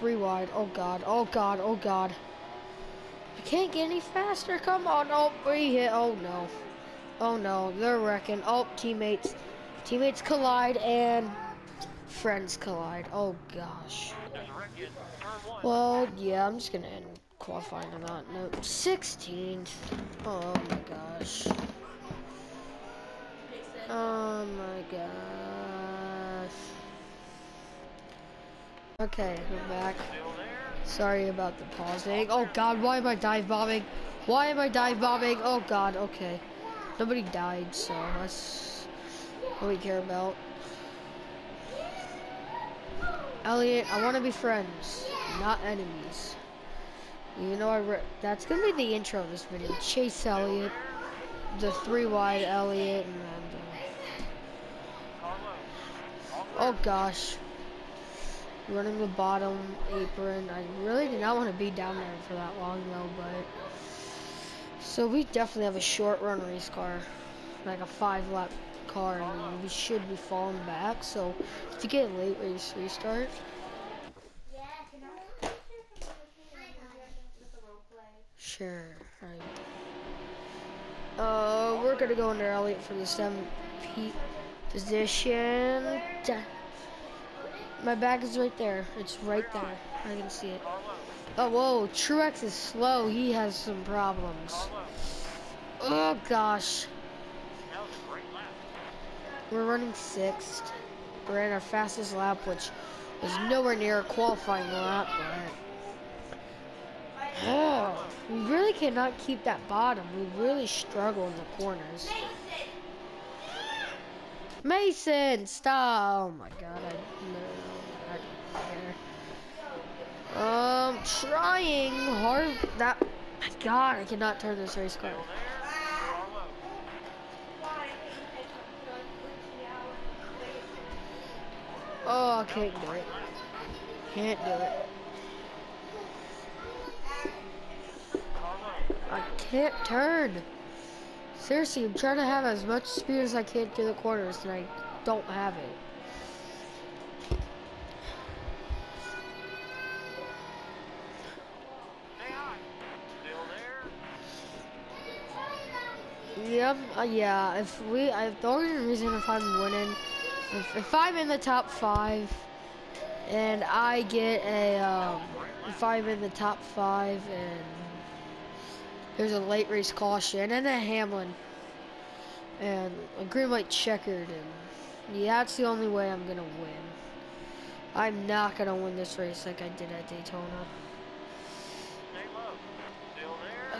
three wide. Oh god, oh god, oh god. I can't get any faster. Come on. Oh, we hit. Oh no. Oh no, they're wrecking. Oh, teammates. Teammates collide and friends collide. Oh gosh. Well, yeah, I'm just gonna end qualifying on that note. 16th. Oh my gosh. Oh my gosh. Okay, we're back. Sorry about the pausing. Oh god, why am I dive bombing? Why am I dive bombing? Oh god, okay. Nobody died, so that's what we care about. Elliott, I want to be friends, not enemies. You know, I that's gonna be the intro of this video. Chase Elliott, the three wide Elliott, and then. Uh, oh gosh, running the bottom apron. I really did not want to be down there for that long though, but. So we definitely have a short run race car, like a five lap car, and we should be falling back. So if you get a late race restart, sure. Right. Uh, we're gonna go under Elliott for the seventh position. My bag is right there. It's right there. I can see it. Oh, whoa. Truex is slow. He has some problems. Oh, gosh. We're running sixth. We're in our fastest lap, which was nowhere near a qualifying lap, but... Oh, we really cannot keep that bottom. We really struggle in the corners. Mason, stop! Oh my god, I... Um, trying hard. That, my God, I cannot turn this race car. Oh, I can't do it. Can't do it. I can't turn. Seriously, I'm trying to have as much speed as I can through the corners, and I don't have it. Uh, yeah, if we, I, the only reason if I'm winning, if, if I'm in the top five, and I get a, um, if I'm in the top five, and there's a late race caution, and a Hamlin, and a green light checkered, and yeah, that's the only way I'm gonna win. I'm not gonna win this race like I did at Daytona.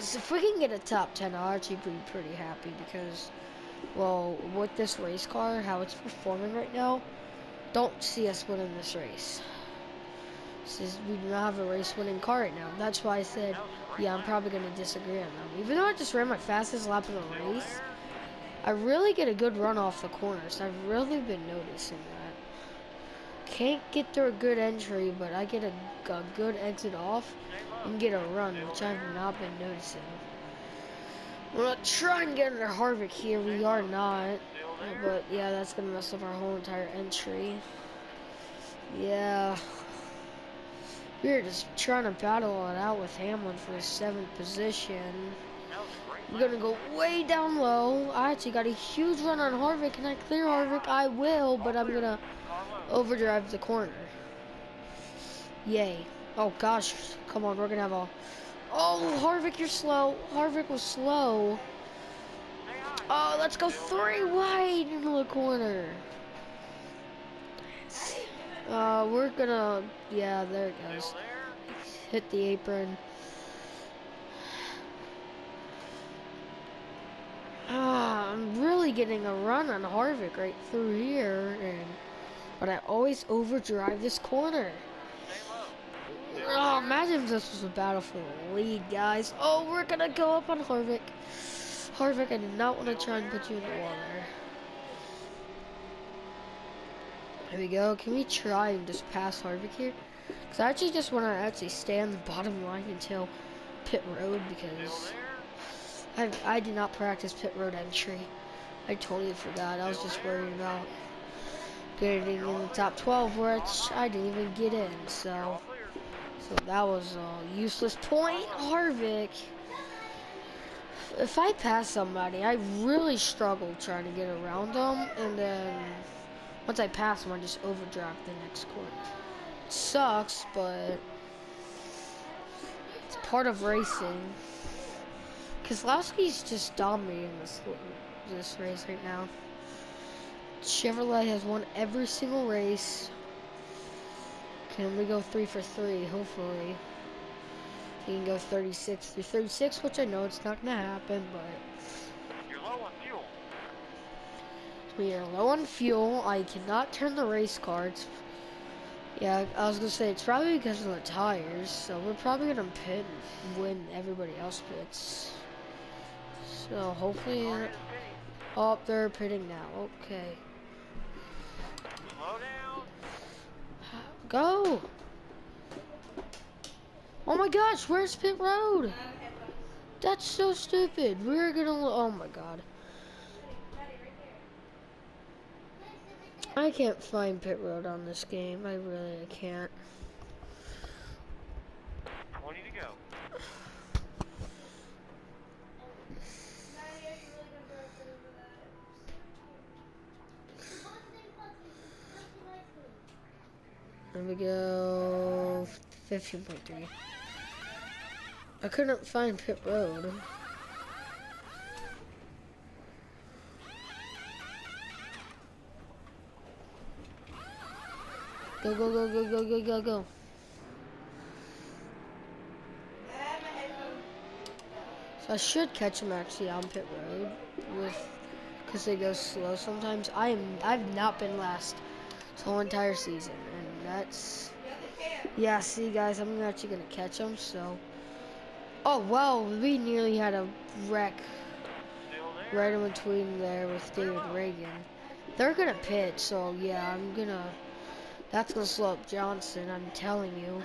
If we can get a top 10, I'll actually be pretty happy because, well, with this race car, how it's performing right now, don't see us winning this race. Says we do not have a race winning car right now. That's why I said, yeah, I'm probably going to disagree on them. Even though I just ran my fastest lap of the race, I really get a good run off the corners. I've really been noticing that. Can't get through a good entry, but I get a, a good exit off and get a run, which I've not been noticing. We're not trying to get under Harvick here, we are not. But yeah, that's gonna mess up our whole entire entry. Yeah. We're just trying to battle it out with Hamlin for the seventh position. We're gonna go way down low. I actually got a huge run on Harvick. Can I clear Harvick? I will, but I'm gonna overdrive the corner. Yay. Oh gosh, come on, we're gonna have a. Oh, Harvick, you're slow. Harvick was slow. Oh, let's go three wide into the corner. Uh, we're gonna, yeah, there it goes. Hit the apron. Ah, I'm really getting a run on Harvick right through here, and but I always overdrive this corner. Oh, imagine if this was a battle for the lead, guys. Oh, we're gonna go up on Harvick. Harvick, I did not want to try and put you in the water. Here we go. Can we try and just pass Harvick here? Because I actually just want to actually stay on the bottom line until pit road because I, I did not practice pit road entry. I totally forgot. I was just worried about getting in the top 12, which I didn't even get in. So So that was a useless point, Harvick. If I pass somebody, I really struggle trying to get around them, and then once I pass them, I just overdrive the next corner. It sucks, but it's part of racing. Keselowski's just dominating this this race right now. Chevrolet has won every single race. Can we go three for three? Hopefully. He can go 36 through 36, which I know it's not going to happen, but... You're low on fuel. We are low on fuel. I cannot turn the race cards. Yeah, I was going to say, it's probably because of the tires, so we're probably going to pit when everybody else pits. So, hopefully... Oh, they're pitting now. Okay. Go! Oh my gosh, where's pit road? That's so stupid. We're gonna. Oh my god. I can't find pit road on this game. I really can't. 20 to go. There we go. 15.3. I couldn't find pit road. Go, go, go, go, go, go, go, go. So I should catch him actually on pit road with, because they go slow sometimes. I am, I've not been last this whole entire season, that's, yeah, see guys, I'm actually gonna catch him, so. Oh, well, we nearly had a wreck right in between there with David Ragan. They're gonna pit, so yeah, I'm gonna. That's gonna slow up Johnson. I'm telling you.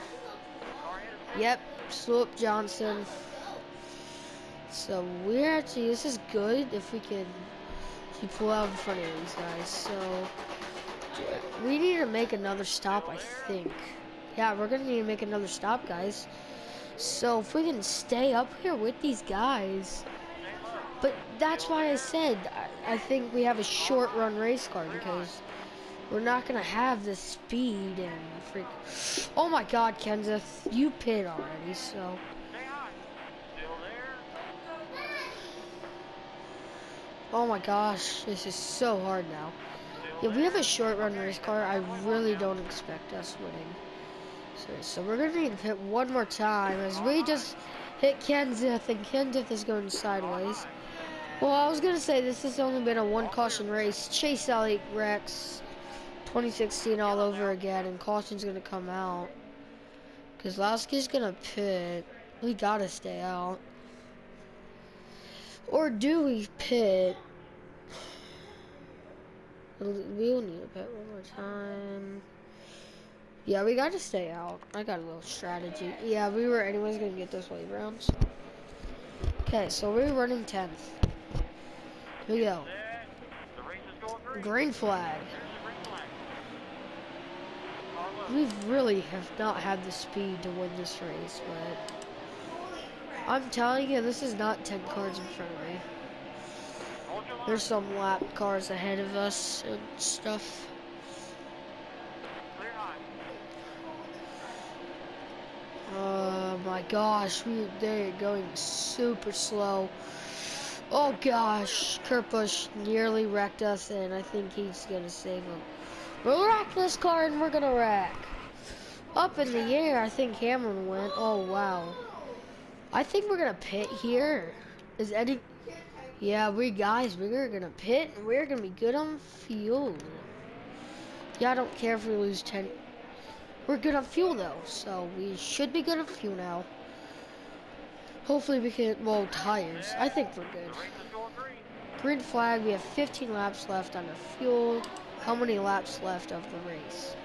Yep, slow up Johnson. So we're actually. This is good if we can. Pull out in front of these guys. So we need to make another stop. I think. Yeah, we're gonna need to make another stop, guys. So if we can stay up here with these guys. But that's why I said I, I think we have a short run race car because we're not gonna have the speed and freak. Oh my God, Kenseth, you pit already. So oh my gosh, this is so hard now. If we have a short run race car, I really don't expect us winning. So, so we're gonna need to pit one more time as we just hit Kenseth and Kenseth is going sideways. Well, I was gonna say this has only been a one caution race. Chase Elliott Rex 2016 all over again, and caution's gonna come out. Keselowski's gonna pit. We gotta stay out. Or do we pit? We'll need to pit one more time. Yeah, we gotta stay out. I got a little strategy. Yeah, we were anyways gonna get those wave rounds. Okay, so we're running 10th. Here we go. Green. Flag. We really have not had the speed to win this race, but I'm telling you, this is not 10 cars in front of me. There's some lap cars ahead of us and stuff. Oh my gosh, we they're going super slow. Oh gosh, Kurt Busch nearly wrecked us, and I think he's gonna save him. We'll wreck this car, and we're gonna wreck. Up in the air, I think Cameron went. Oh wow. I think we're gonna pit here. Is Eddie? Yeah, we guys, we're gonna pit, and we're gonna be good on fuel. Yeah, I don't care if we lose ten. We're good on fuel though, so we should be good on fuel now. Hopefully we can, well, tires. I think we're good. Green. Flag, we have 15 laps left on the fuel. How many laps left of the race?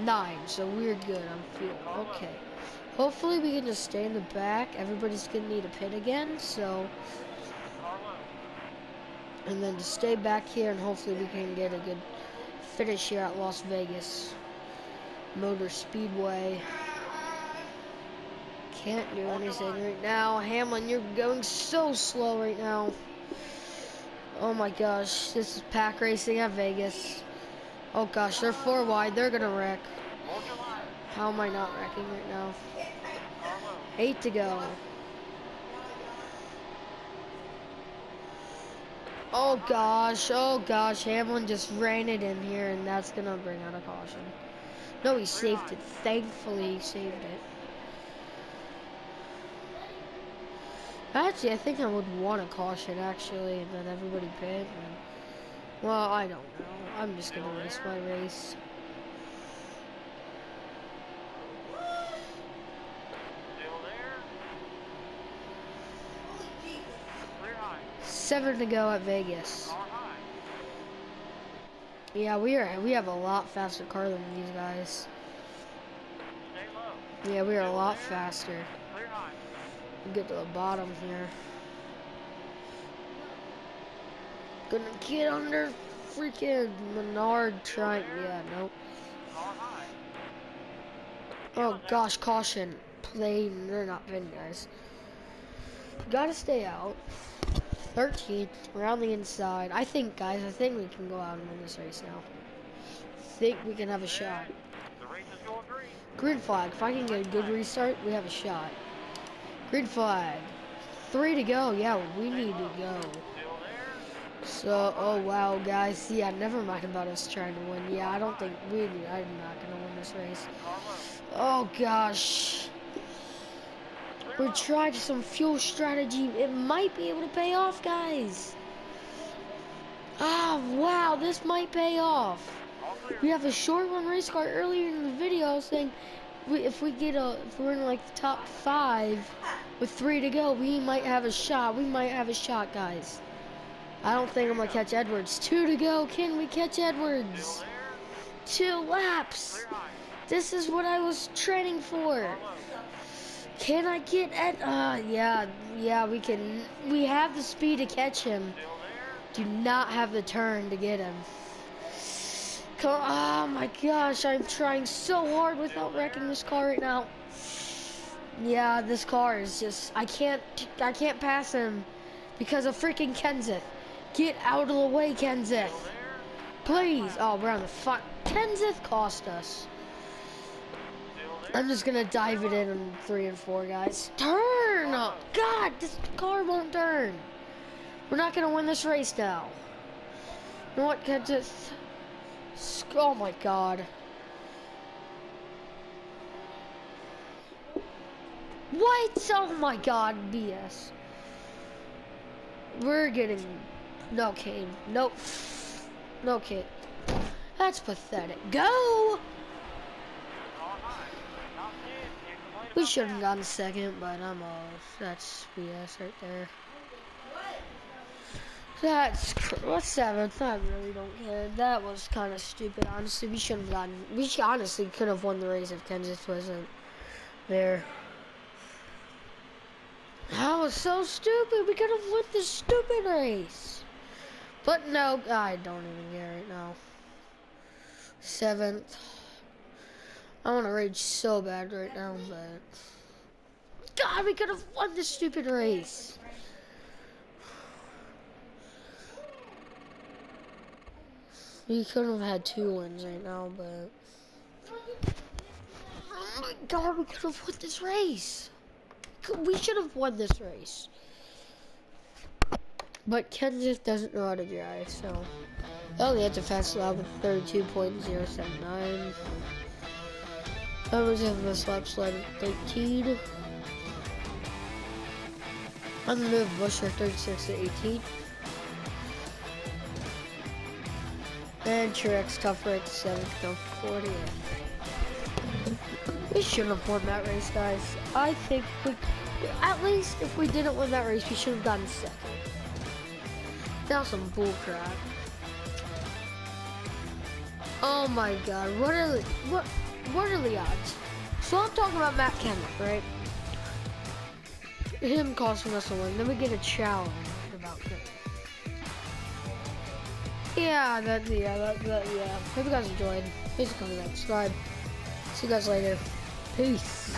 Nine, so we're good on fuel. Okay. Hopefully we can just stay in the back. Everybody's gonna need a pit again, so. And then to stay back here and hopefully we can get a good finish here at Las Vegas Motor Speedway. can't do anything right now. Hamlin, you're going so slow right now. Oh my gosh, this is pack racing at Vegas. Oh gosh, they're four wide. They're gonna wreck. How am I not wrecking right now? Eight to go. Oh gosh, oh gosh, Hamlin just ran it in here and that's gonna bring out a caution. No, he saved it. Thankfully, he saved it. Actually, I think I would want a caution actually, and then everybody pit. Well, I don't know. I'm just gonna race my race. Still there. Clear high. Seven to go at Vegas. Yeah, we are. We have a lot faster car than these guys. Yeah, we are a lot faster. Get to the bottom here. Gonna get under freaking Menard trying. Yeah, nope. Oh gosh, caution. Plane, they're not pin guys. Gotta stay out. 13th, around the inside. I think, guys, I think we can go out and win this race now. Think we can have a shot. The race is going green. Green flag. If I can get a good restart, we have a shot. Green flag. Three to go. Yeah, we need to go. So, oh wow, guys. Yeah, never mind about us trying to win. Yeah, I don't think we. I'm not gonna win this race. Oh gosh. We tried some fuel strategy. It might be able to pay off, guys. Ah, wow, this might pay off. We have a short run race car earlier in the video saying we, if we get a if we're in like the top five with three to go, we might have a shot. We might have a shot, guys. I don't think I'm gonna catch Edwards. Two to go. Can we catch Edwards? Two laps. This is what I was training for. Can I get at? Uh, yeah, yeah. We can. We have the speed to catch him. Do not have the turn to get him. Come, oh my gosh, I'm trying so hard without wrecking this car right now. Yeah, this car is just, I can't, I can't pass him because of freaking Kenseth. Get out of the way, Kenseth. Please. Oh, we're on the fuck. Kenseth cost us. I'm just gonna dive it in on three and four, guys. Turn! Oh, God, this car won't turn. We're not gonna win this race now. You know what, Kenseth? Sc- Oh my God. What? Oh my God, BS. We're getting no cane. Nope. No cane. That's pathetic. Go! Car high. Top 10. Can't complain We should have gotten second, but I'm all That's BS right there. That's what's seventh? I really don't care. That was kind of stupid, honestly. We should have gotten. We should, honestly could have won the race if Kenseth wasn't there. That was so stupid. We could have won this stupid race. But no, I don't even care right now. Seventh. I want to rage so bad right now, but God, we could have won this stupid race. We could have had two wins right now, but oh my God, we could have won this race. We should have won this race. But Ken just doesn't know how to drive, so. Oh, he had a fast lap with 32.079. Others have a slap slide at 13. On the move, Busher 36 to 18. And Truex tough right to 7 to 40. We should have won that race, guys. I think we, at least if we didn't win that race, we should have gotten second. That was some bullcrap. Oh my god, what are what what are the odds? So I'm talking about Matt Kenseth, right? Him costing us a win. Then we get a challenge about Kenseth. Yeah, that yeah, that, that yeah. Hope you guys enjoyed. Please comment, subscribe. See you guys later. Peace.